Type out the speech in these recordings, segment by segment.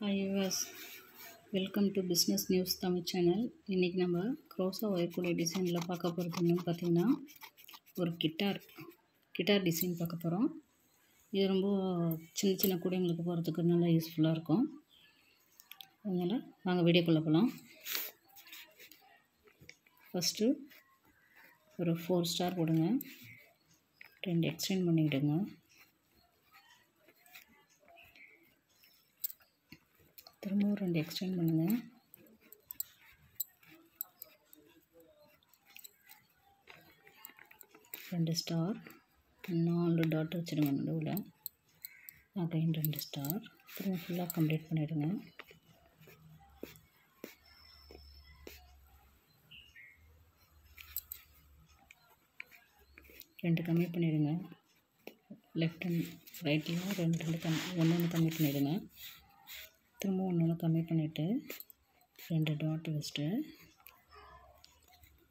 Hi us welcome to business news Tamil channel இன்றைக்கி நம்ம க்ரோஸாக ஒயர்கூடை டிசைனில் பார்க்க போகிறது என்னென்னு பார்த்தீங்கன்னா ஒரு கிட்டார் கிட்டார் டிசைன் பார்க்க போகிறோம் இது ரொம்ப சின்ன சின்ன கூடைங்களுக்கு போகிறதுக்கு நல்லா யூஸ்ஃபுல்லாக இருக்கும். அதனால் நாங்கள் வீடியோக்குள்ளே போகலாம் ஃபஸ்ட்டு ஒரு ஃபோர் ஸ்டார் போடுங்க. ரெண்டு எக்ஸ்டெண்ட் பண்ணிவிடுங்க திரும்பவும் ரெண்டு எக்ஸ்டெண்ட் பண்ணுங்கள் ரெண்டு ஸ்டார் நாலு டாட் வச்சுருங்க நடுவில். அகைன் ரெண்டு ஸ்டார் திரும்ப ஃபுல்லாக கம்ப்ளீட் பண்ணிவிடுங்க ரெண்டு கம்மி பண்ணிவிடுங்க லெஃப்ட் அண்ட் ரைட்டில் ரெண்டு ரெண்டு கம் ஒன்று ஒன்று கம்மி பண்ணிவிடுங்க திரும்ப ஒன்று ஒன்று கம்மி பண்ணிவிட்டு ரெண்டு டாட் வச்சுட்டு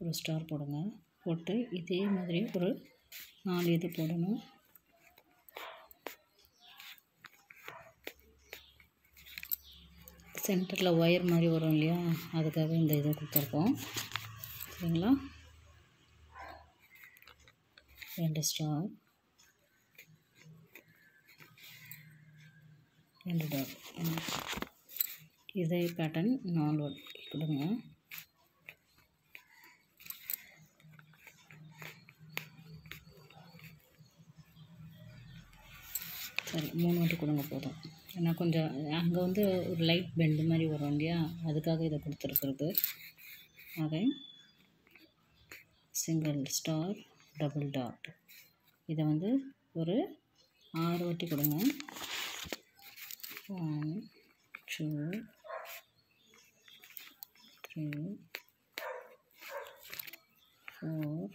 ஒரு ஸ்டார் போடுங்க. போட்டு இதே மாதிரி ஒரு நாலு இது போடணும். சென்டரில் ஒயர் மாதிரி வரும் இல்லையா? அதுக்காக இந்த இதை கொடுத்துருக்கோம். சரிங்களா? ரெண்டு ஸ்டார் ரெண்டு டாட் இதே பேட்டர்ன் நாலு கொடுங்க. சரி மூணு வாட்டி கொடுங்க போதும். ஏன்னா கொஞ்சம் அங்கே வந்து ஒரு லைட் பெண்டு மாதிரி வரும் இல்லையா? அதுக்காக இதை கொடுத்துருக்குறது. ஆக சிங்கிள் ஸ்டார் டபுள் டாட் இதை வந்து ஒரு ஆறு வாட்டி கொடுங்க. One two three four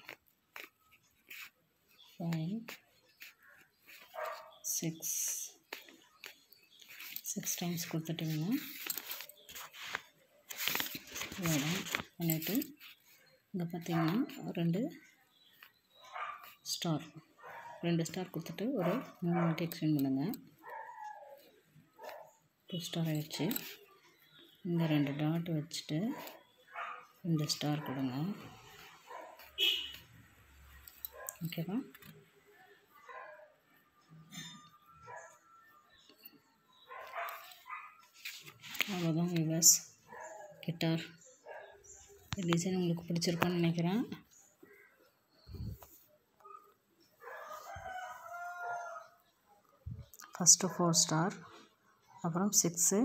five six six times கொடுத்துட்டிங்கன்னா இவ்வளோ பண்ணிவிட்டு இங்கே பார்த்தீங்கன்னா ரெண்டு ஸ்டார் ரெண்டு ஸ்டார் கொடுத்துட்டு ஒரு மூணு வாட்டி எக்ஸ்டெண்ட் பண்ணுங்கள் டூ ஸ்டார் ஆகிடுச்சு இந்த ரெண்டு டாட் வச்சுட்டு இந்த ஸ்டார் கொடுங்க. ஓகேவா அவ்வளோதான் விவஸ் கிட்டார் இந்த டிசைன் உங்களுக்கு பிடிச்சிருக்குன்னு நினைக்கிறேன். ஃபஸ்ட்டு ஃபோர் ஸ்டார் அப்புறம் சிக்ஸு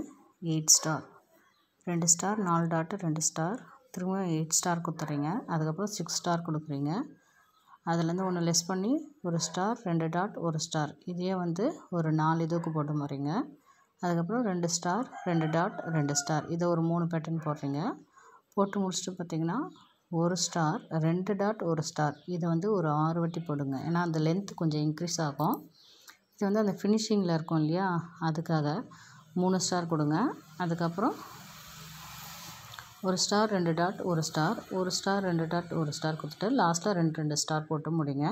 எயிட் ஸ்டார் ரெண்டு ஸ்டார் நாலு டாட்டு ரெண்டு ஸ்டார். திரும்ப எயிட் ஸ்டார் கொடுத்துறீங்க. அதுக்கப்புறம் சிக்ஸ் ஸ்டார் கொடுக்குறீங்க. அதுலேருந்து ஒன்று லெஸ் பண்ணி ஒரு ஸ்டார் ரெண்டு டாட் ஒரு ஸ்டார். இதையே வந்து ஒரு நாலு இதுக்கு போட்டு போகிறீங்க அதுக்கப்புறம் ரெண்டு ஸ்டார் ரெண்டு டாட் ரெண்டு ஸ்டார். இதை ஒரு மூணு பேட்டர்ன் போடுறீங்க. போட்டு முடிச்சுட்டு பார்த்தீங்கன்னா ஒரு ஸ்டார் ரெண்டு டாட் ஒரு ஸ்டார். இதை வந்து ஒரு ஆறு வாட்டி போடுங்க. ஏன்னா அந்த லென்த் கொஞ்சம் இன்க்ரீஸ் ஆகும். இது வந்து அந்த ஃபினிஷிங்கில் இருக்கும் இல்லையா? அதுக்காக மூணு ஸ்டார் கொடுங்க. அதுக்கப்புறம் ஒரு ஸ்டார் ரெண்டு டாட் ஒரு ஸ்டார். ஒரு ஸ்டார் ரெண்டு டாட் ஒரு ஸ்டார் கொடுத்துட்டு லாஸ்ட்டில் ரெண்டு ரெண்டு ஸ்டார் போட்டு முடிங்க.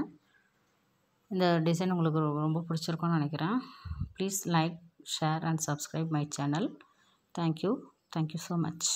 இந்த டிசைன் உங்களுக்கு ரொம்ப பிடிச்சிருக்கும்னு நினைக்கிறேன். Please like share and subscribe my channel thank you thank you so much